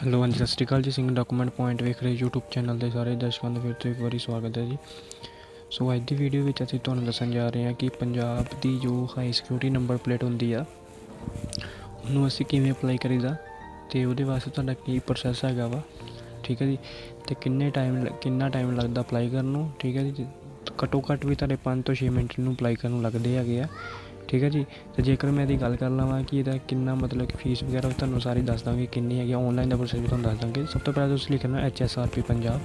Hello, ਹਾਂਜੀ, ਸਤਿ ਸ਼੍ਰੀ ਅਕਾਲ ਜੀ। ਸਿੰਘ ਡਾਕੂਮੈਂਟ ਪੁਆਇੰਟ ਵੇਖ ਰਹੇ YouTube ਚੈਨਲ ਦੇ ਸਾਰੇ ਦਰਸ਼ਕਾਂ ਦਾ ਫਿਰ ਤੋਂ ਇੱਕ ਵਾਰੀ ਸਵਾਗਤ ਹੈ ਜੀ। ਸੋ ਅੱਜ ਦੀ ਵੀਡੀਓ ਵਿੱਚ ਅਸੀਂ ਤੁਹਾਨੂੰ ਦੱਸਣ ਜਾ ਰਹੇ ਹਾਂ ਕਿ ਪੰਜਾਬ ਦੀ ਜੋ ਹਾਈ ਸਿਕਿਉਰਿਟੀ ਨੰਬਰ ਪਲੇਟ ਹੁੰਦੀ ਆ, ਉਹਨੂੰ ਅਸੀਂ ਕਿਵੇਂ ਅਪਲਾਈ ਕਰੀਦਾ ਤੇ ਉਹਦੇ ਵਾਸਤੇ ਤੁਹਾਡਾ ਕੀ ਪ੍ਰੋਸੈਸ ਹੈਗਾ ਵਾ, ਠੀਕ ਹੈ ਜੀ? ਤੇ ਕਿੰਨੇ ਟਾਈਮ ਕਿੰਨਾ ਟਾਈਮ ਲੱਗਦਾ ਅਪਲਾਈ ਕਰਨ ਨੂੰ, ਠੀਕ ਹੈ ਜੀ? ਘੱਟੋ ਘੱਟ ਵੀ ਤੁਹਾਡੇ 5 ਤੋਂ 6 ਮਿੰਟ ਨੂੰ ਅਪਲਾਈ ਕਰਨ ਨੂੰ ਲੱਗਦੇ ਹੈਗੇ ਆ। ਠੀਕ ਹੈ ਜੀ? ਤੇ ਜੇਕਰ ਮੈਂ ਇਹਦੀ ਗੱਲ ਕਰ ਲਵਾਂ ਕਿ ਇਹਦਾ ਕਿੰਨਾ ਮਤਲਬ ਕਿ ਫੀਸ ਵਗੈਰਾ, ਉਹ ਤੁਹਾਨੂੰ ਸਾਰੀ ਦੱਸ ਦਾਂਗੇ ਕਿੰਨੀ ਹੈਗੀ ਆਨਲਾਈਨ ਦਾ ਪ੍ਰੋਸੈਸ ਵੀ ਤੁਹਾਨੂੰ ਦੱਸ ਦਾਂਗੇ। ਸਭ ਤੋਂ ਪਹਿਲਾਂ ਤੁਸੀਂ ਲਿਖਣਾ H S R P Punjab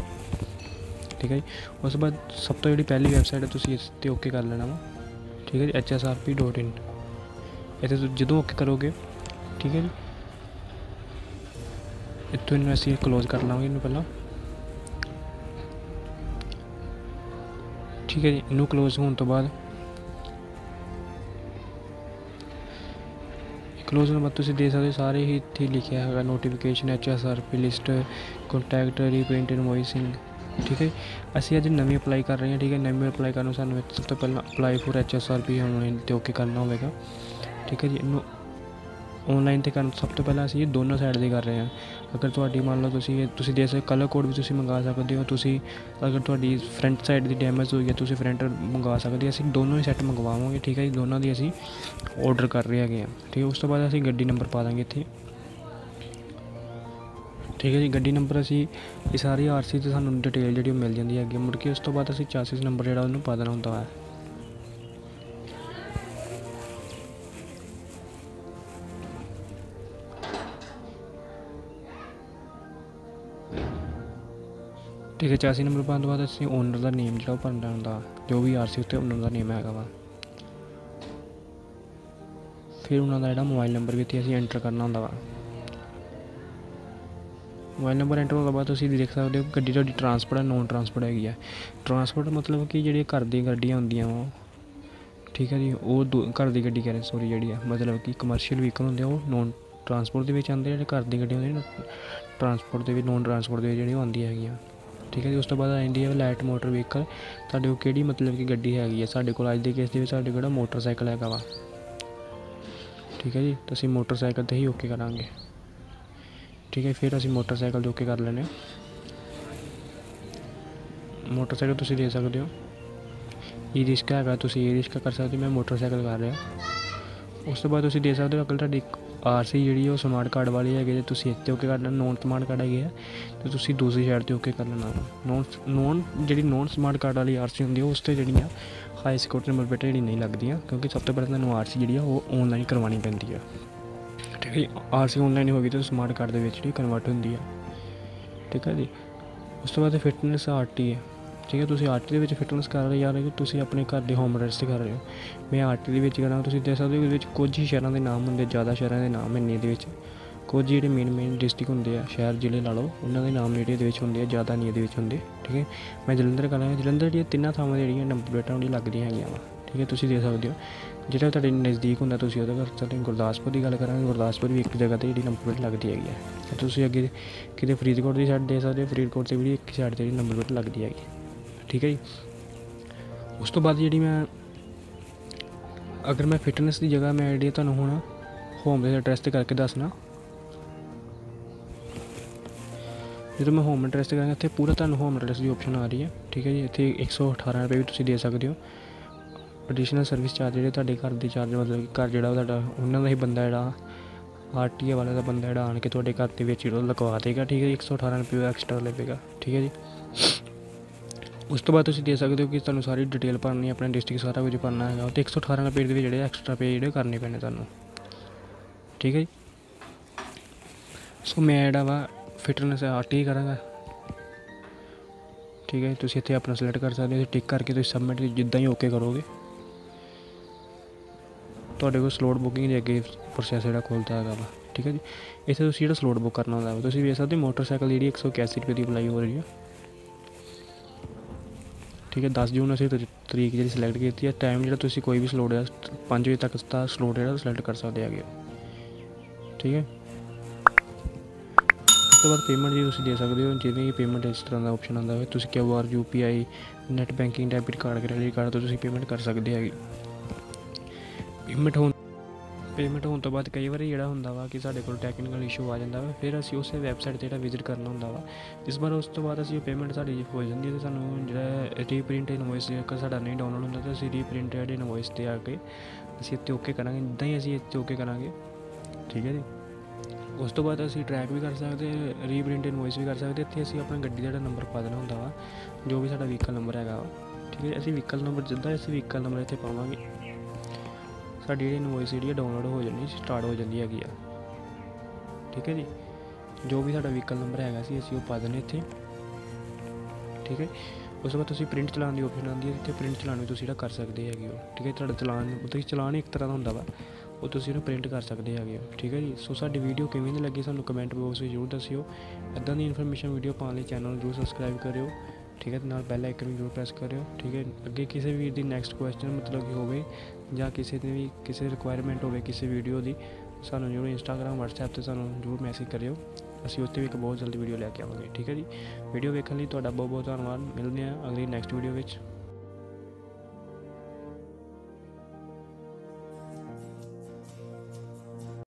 ਠੀਕ ਹੈ ਜੀ? ਉਸ ਤੋਂ ਬਾਅਦ ਸਭ ਤੋਂ ਜਿਹੜੀ ਪਹਿਲੀ ਵੈਬਸਾਈਟ ਹੈ, ਤੁਸੀਂ ਇਸ ਤੇ ਓਕੇ ਕਰ ਲੈਣਾ ਵਾ। ਠੀਕ ਹੈ ਜੀ? H S R P dot in ਇੱਥੇ ਤੁਸੀਂ ਜਦੋਂ ਓਕੇ ਕਰੋਗੇ, ਠੀਕ ਹੈ ਜੀ? ਇੱਥੋਂ ਇਹਨੂੰ ਅਸੀਂ ਕਲੋਜ਼ ਕਰ ਲਾਂਗੇ ਇਹਨੂੰ ਪਹਿਲਾਂ। ਠੀਕ ਹੈ ਜੀ? ਇਹਨੂੰ ਕਲੋਜ਼ ਹੋਣ ਤੋਂ ਬਾਅਦ ਕਲੋਜ਼ ਹੋਣ ਤੁਸੀਂ ਦੇ ਸਕਦੇ ਹੋ, ਸਾਰੇ ਹੀ ਇੱਥੇ ਲਿਖਿਆ ਹੈਗਾ notification H S R P list contact reprint invoicing ਠੀਕ ਹੈ ਅਸੀਂ ਅੱਜ ਨਵੀਂ ਅਪਲਾਈ ਕਰ ਰਹੇ ਹਾਂ, ਠੀਕ ਹੈ? ਨਵੀਂ ਅਪਲਾਈ ਕਰਨ ਨੂੰ ਸਾਨੂੰ ਸਭ ਤੋਂ ਪਹਿਲਾਂ apply for H S R P online ਤੇ ਓਕੇ ਕਰਨਾ ਹੋਵੇਗਾ, ਠੀਕ ਹੈ ਜੀ? ਇਹਨੂੰ ਔਨਲਾਈਨ ਤੇ ਕਰਨ ਸਭ ਤੋਂ ਪਹਿਲਾਂ ਅਸੀਂ ਇਹ ਦੋਨੋਂ ਸਾਈਡ ਦੀ ਕਰ ਰਹੇ ਹਾਂ। ਅਗਰ ਤੁਹਾਡੀ ਮੰਨ ਲਓ ਤੁਸੀਂ ਤੁਸੀਂ ਦੇ ਸਕਦੇ ਕਲਰ ਕੋਡ ਵੀ ਤੁਸੀਂ ਮੰਗਾ ਸਕਦੇ ਹੋ, ਤੁਸੀਂ ਅਗਰ ਤੁਹਾਡੀ ਫਰੰਟ ਸਾਈਡ ਦੀ ਡੈਮੇਜ ਹੋਈ ਹੈ, ਤੁਸੀਂ ਫਰੰਟ ਮੰਗਾ ਸਕਦੇ ਹੋ। ਅਸੀਂ ਦੋਨੋਂ ਹੀ ਸੈੱਟ ਮੰਗਵਾਵਾਂਗੇ, ਠੀਕ ਹੈ ਜੀ? ਦੋਨਾਂ ਦੀ ਅਸੀਂ ਆਰਡਰ ਕਰ ਰਹੇ ਹੈਗੇ ਆ ਠੀਕ ਹੈ, ਉਸ ਤੋਂ ਬਾਅਦ ਅਸੀਂ ਗੱਡੀ ਨੰਬਰ ਪਾ ਦਾਂਗੇ ਇੱਥੇ। ਠੀਕ ਹੈ ਜੀ, ਗੱਡੀ ਨੰਬਰ ਅਸੀਂ ਇਹ ਸਾਰੀ ਆਰਸੀ ਤੇ ਸਾਨੂੰ ਡਿਟੇਲ ਜਿਹੜੀ ਉਹ ਮਿਲ ਜਾਂਦੀ ਹੈਗੀ ਆ। ਮੁੜ ਕੇ ਉਸ ਤੋਂ ਬਾਅਦ ਅਸੀਂ ਚਾਸਿਸ ਨੰਬਰ ਜਿਹੜਾ ਉਹਨੂੰ ਪਾ ਦੇਣਾ ਹੁੰਦਾ ਹੈ। ਠੀਕ ਹੈ ਚਾਸੀ ਨੰਬਰ ਭਰਨ ਤੋਂ ਬਾਅਦ ਅਸੀਂ ਓਨਰ ਦਾ ਨੇਮ ਜਿਹੜਾ ਉਹ ਭਰਨਾ ਹੁੰਦਾ ਜੋ ਵੀ ਆਰਸੀ ਉੱਤੇ ਓਨਰ ਦਾ ਨੇਮ ਹੈਗਾ ਵਾ। ਫਿਰ ਉਹਨਾਂ ਦਾ ਜਿਹੜਾ ਮੋਬਾਈਲ ਨੰਬਰ ਵੀ ਇੱਥੇ ਅਸੀਂ ਐਂਟਰ ਕਰਨਾ ਹੁੰਦਾ ਵਾ। ਮੋਬਾਈਲ ਨੰਬਰ ਐਂਟਰ ਹੋਣ ਤੋਂ ਬਾਅਦ ਤੁਸੀਂ ਦੇਖ ਸਕਦੇ ਹੋ ਗੱਡੀ ਤੁਹਾਡੀ ਟਰਾਂਸਪੋਰਟ ਹੈ ਨੋਨ ਟਰਾਂਸਪੋਰਟ ਹੈਗੀ ਹੈ। ਟਰਾਂਸਪੋਰਟ ਮਤਲਬ ਕਿ ਜਿਹੜੇ ਘਰ ਦੀਆਂ ਗੱਡੀਆਂ ਹੁੰਦੀਆਂ ਵਾ ਠੀਕ ਹੈ ਜੀ ਉਹ ਦੋ- ਘਰ ਦੀ ਗੱਡੀ ਕਹਿ ਰਹੇ ਸੋਰੀ ਜਿਹੜੀ ਆ ਮਤਲਬ ਕਿ ਕਮਰਸ਼ੀਅਲ ਵਹੀਕਲ ਹੁੰਦੇ ਆ ਉਹ ਨੋਨ ਟਰਾਂਸਪੋਰਟ ਦੇ ਵਿੱਚ ਆਉਂਦੇ ਆ, ਜਿਹੜੇ ਘਰ ਦੀ ਗੱਡੀਆਂ ਹੁੰਦੀਆਂ ਨੇ ਟਰਾਂਸਪੋਰਟ ਦੇ ਵਿੱਚ ਨੋਨ ਟਰਾਂਸਪੋਰਟ ਦੇ ਵਿੱਚ ਜਿਹੜੀਆਂ ਉਹ ਆਉਂਦੀਆਂ ਹੈਗੀਆਂ। ਠੀਕ ਹੈ ਜੀ, ਉਸ ਤੋਂ ਬਾਅਦ ਆ ਜਾਂਦੀ ਹੈ ਲਾਈਟ ਮੋਟਰ ਵਹੀਕਲ ਤੁਹਾਡੇ ਕੋਲ ਕਿਹੜੀ ਮਤਲਬ ਕਿ ਗੱਡੀ ਹੈਗੀ ਹੈ? ਸਾਡੇ ਕੋਲ ਅੱਜ ਦੇ ਕੇਸ ਦੇ ਵਿੱਚ ਸਾਡੇ ਕੋਲ ਮੋਟਰਸਾਈਕਲ ਹੈਗਾ ਵਾ। ਠੀਕ ਹੈ ਜੀ, ਤਾਂ ਅਸੀਂ ਮੋਟਰਸਾਈਕਲ ਤੇ ਹੀ ਓਕੇ ਕਰਾਂਗੇ। ਠੀਕ ਹੈ, ਫਿਰ ਅਸੀਂ ਮੋਟਰਸਾਈਕਲ ਦੇ ਓਕੇ ਕਰ ਲੈਣੇ ਆ ਮੋਟਰਸਾਈਕਲ ਤੁਸੀਂ ਦੇ ਸਕਦੇ ਹੋ। ਈ ਰਿਸਕਾ ਹੈਗਾ, ਤੁਸੀਂ ਈ ਰਿਸਕਾ ਕਰ ਸਕਦੇ ਹੋ। ਮੈਂ ਮੋਟਰਸਾਈਕਲ ਕਰ ਰਿਹਾ। ਉਸ ਤੋਂ ਬਾਅਦ ਤੁਸੀਂ ਦੇ ਸਕਦੇ ਹੋ ਅਗਰ ਤੁਹਾਡੀ ਆਰਸੀ ਜਿਹੜੀ ਉਹ ਸਮਾਰਟ ਕਾਰਡ ਵਾਲੀ ਹੈਗੇ ਜੇ ਤੁਸੀਂ ਇੱਥੇ ਓਕੇ ਕਰ ਲੈਣਾ ਨੋਨ ਸਮਾਰਟ ਕਾਰਡ ਹੈਗੇ ਆ, ਤੇ ਤੁਸੀਂ ਦੂਸਰੀ ਸਾਈਡ ਤੇ ਓਕੇ ਕਰ ਲੈਣਾ। ਨੋਨ ਨੋਨ ਜਿਹੜੀ ਨੋਨ ਸਮਾਰਟ ਕਾਰਡ ਵਾਲੀ ਆਰਸੀ ਹੁੰਦੀ ਆ, ਉਸ ਤੇ ਜਿਹੜੀਆਂ ਹਾਈ ਸਿਕਿਉਰਿਟੀ ਨੰਬਰ ਪਲੇਟ ਜਿਹੜੀ ਨਹੀਂ ਲੱਗਦੀਆਂ, ਕਿਉਂਕਿ ਸਭ ਤੋਂ ਪਹਿਲਾਂ ਤੁਹਾਨੂੰ ਆਰਸੀ ਜਿਹੜੀ ਆ, ਉਹ ਆਨਲਾਈਨ ਕਰਵਾਉਣੀ ਪੈਂਦੀ ਆ। ਠੀਕ ਹੈ ਜੀ? ਆਰਸੀ ਆਨਲਾਈਨ ਹੋ ਗਈ ਤਾਂ ਸਮਾਰਟ ਕਾਰਡ ਦੇ ਵਿੱਚ ਜਿਹੜੀ ਕਨਵਰਟ ਹੁੰਦੀ ਆ। ਠੀਕ ਹੈ ਜੀ? ਉਸ ਤੋਂ ਬਾਅਦ ਫਿਟਨੈਸ ਆਰਟੀ ਹੈ ਠੀਕ ਹੈ, ਤੁਸੀਂ ਆਰਟੀ ਦੇ ਵਿੱਚ ਫਿਟਨੈਸ ਕਰ ਰਹੇ ਯਾਰ ਤੁਸੀਂ ਆਪਣੇ ਘਰ ਦੇ ਹੋਮ ਰੈਸਟ ਕਰ ਰਹੇ ਹੋ। ਮੈਂ ਆਰਟੀ ਦੇ ਵਿੱਚ ਕਰਾਂ ਤੁਸੀਂ ਦੇਖ ਸਕਦੇ ਹੋ ਉਹਦੇ ਵਿੱਚ ਕੁਝ ਹੀ ਸ਼ਹਿਰਾਂ ਦੇ ਨਾਮ ਹੁੰਦੇ ਜ਼ਿਆਦਾ ਸ਼ਹਿਰਾਂ ਦੇ ਨਾਮ ਇੰਨੇ ਦੇ ਵਿੱਚ। ਕੁਝ ਜਿਹੜੇ ਮੇਨ ਮੇਨ ਡਿਸਟ੍ਰਿਕਟ ਹੁੰਦੇ ਆ, ਸ਼ਹਿਰ, ਜ਼ਿਲ੍ਹੇ ਲਾ ਲਓ, ਉਹਨਾਂ ਦੇ ਨਾਮ ਜਿਹੜੇ ਇਹਦੇ ਵਿੱਚ ਹੁੰਦੇ ਆ, ਜ਼ਿਆਦਾ ਨਹੀਂ ਇਹਦੇ ਵਿੱਚ ਹੁੰਦੇ, ਠੀਕ ਹੈ। ਮੈਂ ਜਲੰਧਰ ਕਰਾਂਗਾ ਜਲੰਧਰ ਦੀਆਂ ਤਿੰਨਾਂ ਥਾਵਾਂ ਤੇ ਜਿਹੜੀਆਂ ਨੰਬਰ ਪਲੇਟਾਂ ਉਹਦੀ ਲੱਗਦੀਆਂ ਹੈਗੀਆਂ ਵਾ, ਠੀਕ ਹੈ, ਤੁਸੀਂ ਦੇਖ ਸਕਦੇ ਹੋ। ਜਿਹੜਾ ਤੁਹਾਡੇ ਨਜ਼ਦੀਕ ਹੁੰਦਾ, ਤੁਸੀਂ ਉਹਦਾ ਕਰ ਸਕਦੇ ਹੋ ਗੁਰਦਾਸਪੁਰ ਦੀ ਗੱਲ ਕਰਾਂਗੇ, ਗੁਰਦਾਸਪੁਰ ਵੀ ਇੱਕ ਜਗ੍ਹਾ ਤੇ ਜਿਹੜੀ ਨੰਬਰ ਪਲੇਟ ਲੱਗਦੀ ਹੈਗੀ ਹੈ ਤੇ ਤੁਸੀਂ ਅੱਗੇ ਕਿਤੇ ਫਰੀਦਕੋਟ ਦੀ ਸਾਈਡ ਦੇ ਸਕਦੇ ਹੋ, ਫਰੀਦਕੋਟ ਤੇ ਵੀ ਇੱਕ ਸਾਈਡ ਤੇ ਜਿਹੜੀ ਨੰਬਰ ਪਲੇਟ ਲੱਗਦੀ ਹੈਗੀ ਠੀਕ ਹੈ ਜੀ। ਉਸ ਤੋਂ ਬਾਅਦ ਜਿਹੜੀ ਮੈਂ ਅਗਰ ਮੈਂ ਫਿਟਨੈਸ ਦੀ ਜਗ੍ਹਾ ਮੈਂ ਜਿਹੜੀ ਤੁਹਾਨੂੰ ਹੁਣ ਹੋਮ ਦੇ ਐਡਰੈਸ ਤੇ ਕਰਕੇ ਦੱਸਣਾ। ਜਦੋਂ ਮੈਂ ਹੋਮ ਐਡਰੈਸ ਤੇ ਕਰਾਂਗਾ, ਇੱਥੇ ਪੂਰਾ ਤੁਹਾਨੂੰ ਹੋਮ ਐਡਰੈਸ ਦੀ ਆਪਸ਼ਨ ਆ ਰਹੀ ਹੈ। ਠੀਕ ਹੈ ਜੀ, ਇੱਥੇ 118 ਰੁਪਏ ਵੀ ਤੁਸੀਂ ਦੇ ਸਕਦੇ ਹੋ। ਐਡੀਸ਼ਨਲ ਸਰਵਿਸ ਚਾਰਜ ਜਿਹੜੇ ਤੁਹਾਡੇ ਘਰ ਦੇ ਚਾਰਜ ਮਤਲਬ ਕਿ ਘਰ ਜਿਹੜਾ ਉਹ ਤੁਹਾਡਾ, ਉਹਨਾਂ ਦਾ ਹੀ ਬੰਦਾ ਜਿਹੜਾ ਆਰਟੀਏ ਵਾਲੇ ਦਾ ਬੰਦਾ ਜਿਹੜਾ ਆਣ ਕੇ ਤੁਹਾਡੇ ਘਰ ਦੇ ਵਿੱਚ ਜਿਹੜਾ ਲਗਵਾ ਦੇਗਾ। ਠੀਕ ਹੈ ਜੀ 118 ਰੁਪਏ ਐਕਸਟਰਾ ਲਵੇਗਾ। ਠੀਕ ਹੈ ਜੀ। ਉਸ ਤੋਂ ਬਾਅਦ ਤੁਸੀਂ ਦੇ ਸਕਦੇ ਹੋ ਕਿ ਤੁਹਾਨੂੰ ਸਾਰੀ ਡਿਟੇਲ ਭਰਨੀ ਆਪਣੇ ਡਿਸਟ੍ਰਿਕਟ ਸਾਰਾ ਕੁਝ ਭਰਨਾ ਹੈਗਾ। ਤੇ 118 ਰੁਪਏ ਦੇ ਵਿੱਚ ਜਿਹੜੇ ਐਕਸਟਰਾ ਪੇ ਜਿਹੜੇ ਕਰਨੇ ਪੈਣੇ ਤੁਹਾਨੂੰ। ਠੀਕ ਹੈ ਜੀ? ਸੋ ਮੈਂ ਜਿਹੜਾ ਵਾ ਫਿਟਨੈਸ ਆਰਟੀ ਕਰਾਂਗਾ। ਠੀਕ ਹੈ ਜੀ, ਤੁਸੀਂ ਇੱਥੇ ਆਪਣਾ ਸਿਲੈਕਟ ਕਰ ਸਕਦੇ ਹੋ। ਟਿਕ ਕਰਕੇ ਤੁਸੀਂ ਸਬਮਿਟ ਜਿੱਦਾਂ ਹੀ ਓਕੇ ਕਰੋਗੇ। ਤੁਹਾਡੇ ਕੋਲ ਸਲੋਟ ਬੁਕਿੰਗ ਦੇ ਅੱਗੇ ਪ੍ਰੋਸੈਸ ਜਿਹੜਾ ਖੁੱਲਦਾ ਹੈਗਾ ਵਾ। ਠੀਕ ਹੈ ਜੀ? ਇੱਥੇ ਤੁਸੀਂ ਜਿਹੜਾ ਸਲੋਟ ਬੁੱਕ ਕਰਨਾ ਹੁੰਦਾ ਵਾ ਤੁਸੀਂ ਵੇਖ ਸਕਦੇ ਹੋ ਮੋਟਰਸਾਈਕਲ ਦੀ ਜਿਹੜੀ 181 ਰੁਪਏ ਦੀ ਅਪਲਾਈ ਹੋ ਰਹੀ ਹੈ ਠੀਕ ਹੈ 10 ਜੂਨ ਅਸੀਂ ਤਰੀਕ ਜਿਹੜੀ ਸਿਲੈਕਟ ਕੀਤੀ ਹੈ ਟਾਈਮ ਜਿਹੜਾ ਤੁਸੀਂ ਕੋਈ ਵੀ ਸਲੋਟ ਹੈ 5 ਵਜੇ ਤੱਕ ਦਾ ਸਲੋਟ ਜਿਹੜਾ ਸਿਲੈਕਟ ਕਰ ਸਕਦੇ ਹੈਗੇ ਠੀਕ ਹੈ। ਉਸ ਤੋਂ ਬਾਅਦ ਪੇਮੈਂਟ ਜੀ ਤੁਸੀਂ ਦੇ ਸਕਦੇ ਹੋ, ਜਿਵੇਂ ਹੀ ਪੇਮੈਂਟ ਇਸ ਤਰ੍ਹਾਂ ਦਾ ਆਪਸ਼ਨ ਆਉਂਦਾ ਹੋਵੇ, ਤੁਸੀਂ Q R UPI net banking debit card credit card ਤੋਂ ਤੁਸੀਂ ਪੇਮੈਂਟ ਕਰ ਸਕਦੇ ਹੈਗੇ ਪੇਮੈਂਟ ਹੋਣ ਪੇਮੈਂਟ ਹੋਣ ਤੋਂ ਬਾਅਦ ਕਈ ਵਾਰੀ ਜਿਹੜਾ ਹੁੰਦਾ ਵਾ ਕਿ ਸਾਡੇ ਕੋਲ ਟੈਕਨੀਕਲ ਇਸ਼ੂ ਆ ਜਾਂਦਾ ਵਾ, ਫਿਰ ਅਸੀਂ ਉਸੇ ਵੈਬਸਾਈਟ ਤੇ ਜਿਹੜਾ ਵਿਜ਼ਿਟ ਕਰਨਾ ਹੁੰਦਾ ਵਾ। ਇਸ ਵਾਰ ਉਸ ਤੋਂ ਬਾਅਦ ਅਸੀਂ ਪੇਮੈਂਟ ਸਾਡੀ ਹੋ ਜਾਂਦੀ ਹੈ ਤੇ ਸਾਨੂੰ ਜਿਹੜਾ ਰੀਪ੍ਰਿੰਟ ਇਨਵੋਇਸ ਜੇਕਰ ਸਾਡਾ ਨਹੀਂ ਡਾਊਨਲੋਡ ਹੁੰਦਾ ਤਾਂ ਅਸੀਂ ਰੀਪ੍ਰਿੰਟਡ ਇਨਵੋਇਸ ਤੇ ਆ ਕੇ ਅਸੀਂ ਇੱਥੇ ਓਕੇ ਕਰਾਂਗੇ, ਜਿੱਦਾਂ ਹੀ ਅਸੀਂ ਇੱਥੇ ਓਕੇ ਕਰਾਂਗੇ। ਠੀਕ ਹੈ ਜੀ? ਉਸ ਤੋਂ ਬਾਅਦ ਅਸੀਂ ਟਰੈਕ ਵੀ ਕਰ ਸਕਦੇ ਰੀਪ੍ਰਿੰਟ ਇਨਵੋਇਸ ਵੀ ਕਰ ਸਕਦੇ, ਇੱਥੇ ਅਸੀਂ ਆਪਣਾ ਗੱਡੀ ਦਾ ਜਿਹੜਾ ਨੰਬਰ ਪਾ ਦੇਣਾ ਹੁੰਦਾ ਵਾ, ਜੋ ਵੀ ਸਾਡਾ ਵਹੀਕਲ ਨੰਬਰ ਹੈਗਾ ਵਾ। ਠੀਕ ਹੈ ਅਸੀਂ ਵਹੀਕਲ ਨੰਬਰ ਜਿੱਦਾਂ ਅਸੀਂ ਵਹੀਕਲ ਨੰਬਰ ਇੱਥੇ ਪਾਵਾਂਗੇ। ਸਾਡੀ ਜਿਹੜੀ ਇਨਵੋਇਸ ਜਿਹੜੀ ਹੈ ਡਾਊਨਲੋਡ ਹੋ ਜਾਣੀ ਸਟਾਰਟ ਹੋ ਜਾਂਦੀ ਹੈਗੀ ਆ। ਠੀਕ ਹੈ ਜੀ? ਜੋ ਵੀ ਸਾਡਾ ਵਹੀਕਲ ਨੰਬਰ ਹੈਗਾ ਸੀ, ਅਸੀਂ ਉਹ ਪਾ ਦਿੰਦੇ ਇੱਥੇ। ਠੀਕ ਹੈ? ਉਸ ਤੋਂ ਬਾਅਦ ਤੁਸੀਂ ਪ੍ਰਿੰਟ ਚਲਾਉਣ ਦੀ ਆਪਸ਼ਨ ਆਉਂਦੀ ਹੈ ਇੱਥੇ ਪ੍ਰਿੰਟ ਚਲਾਉਣ ਵੀ ਤੁਸੀਂ ਜਿਹੜਾ ਕਰ ਸਕਦੇ ਹੈਗੇ ਹੋ। ਠੀਕ ਹੈ? ਤੁਹਾਡਾ ਚਲਾਨ ਤੁਸੀਂ ਚਲਾਨ ਇੱਕ ਤਰ੍ਹਾਂ ਦਾ ਹੁੰਦਾ ਵਾ, ਉਹ ਤੁਸੀਂ ਇਹਨੂੰ ਪ੍ਰਿੰਟ ਕਰ ਸਕਦੇ ਹੈਗੇ ਹੋ। ਠੀਕ ਹੈ ਜੀ? ਸੋ ਸਾਡੀ ਵੀਡੀਓ ਕਿਵੇਂ ਦੀ ਲੱਗੀ ਸਾਨੂੰ ਕਮੈਂਟ ਬਾਕਸ ਵਿੱਚ ਜ਼ਰੂਰ ਦੱਸਿਓ। ਇਦਾਂ ਦੀ ਇਨਫੋਰਮੇਸ਼ਨ ਵੀਡੀਓ ਪਾਉਣ ਲਈ ਚੈਨਲ ਨੂੰ ਜ਼ਰੂਰ ਸਬਸਕ੍ਰਾਈਬ ਕਰਿਓ। ਠੀਕ ਹੈ? ਤੇ ਨਾਲ ਬੈਲ ਆਈਕਨ ਵੀ ਜ਼ਰੂਰ ਪ੍ਰੈਸ ਕਰਿਓ। ਠੀਕ ਹੈ? ਅੱਗੇ ਕਿਸੇ ਵੀ ਦੀ ਨੈਕਸਟ ਕੁਐਸਚਨ ਮਤਲਬ ਕਿ ਹੋਵੇ ਜਾਂ ਕਿਸੇ ਦੀ ਵੀ, ਕਿਸੇ ਰਿਕੁਆਇਰਮੈਂਟ ਹੋਵੇ ਕਿਸੇ ਵੀਡੀਓ ਦੀ, ਸਾਨੂੰ ਜ਼ਰੂਰ ਇੰਸਟਾਗ੍ਰam WhatsApp ਤੇ ਸਾਨੂੰ ਜ਼ਰੂਰ ਮੈਸੇਜ ਕਰਿਓ। ਅਸੀਂ ਉੱਤੇ ਵੀ ਇੱਕ ਬਹੁਤ ਜਲਦੀ ਵੀਡੀਓ ਲੈ ਕੇ ਆਵਾਂਗੇ, ਠੀਕ ਹੈ ਜੀ? ਵੀਡੀਓ ਵੇਖਣ ਲਈ ਤੁਹਾਡਾ ਬਹੁਤ ਬਹੁਤ ਧੰਨਵਾਦ, ਮਿਲਦੇ ਹਾਂ ਅਗਲੀ ਨੈਕਸਟ ਵੀਡੀਓ ਵਿੱਚ।